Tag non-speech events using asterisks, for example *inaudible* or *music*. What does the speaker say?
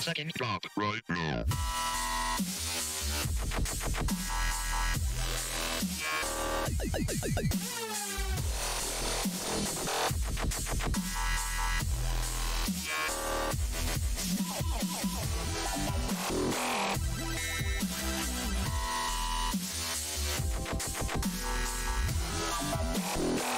Second drop right now. *laughs* Yeah.